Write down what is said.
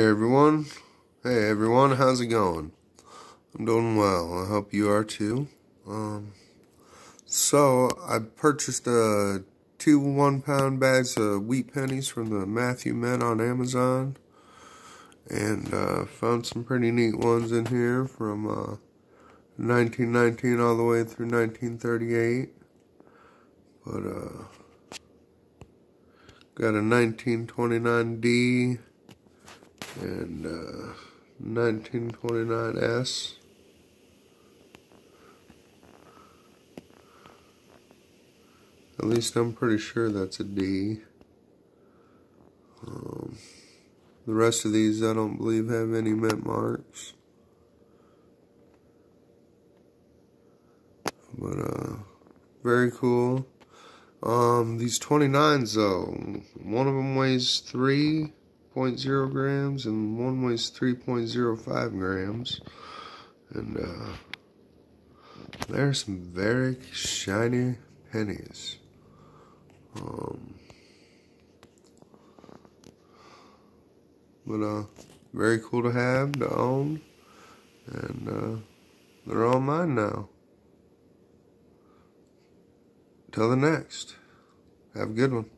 Hey everyone. Hey everyone, how's it going? I'm doing well. I hope you are too. Um, so I purchased uh, two one pound bags of wheat pennies from the Matthew Mint on Amazon. And uh, found some pretty neat ones in here from uh, 1919 all the way through 1938. But uh got a 1929D and uh, 1929S. At least I'm pretty sure that's a D. Um, the rest of these I don't believe have any mint marks. But, uh, very cool. Um, these 29s though, one of them weighs 3 0.0 grams and one weighs 3.05 grams. And uh, there's some very shiny pennies. Um, but uh, very cool to have, to own. And uh, they're all mine now. Till the next. Have a good one.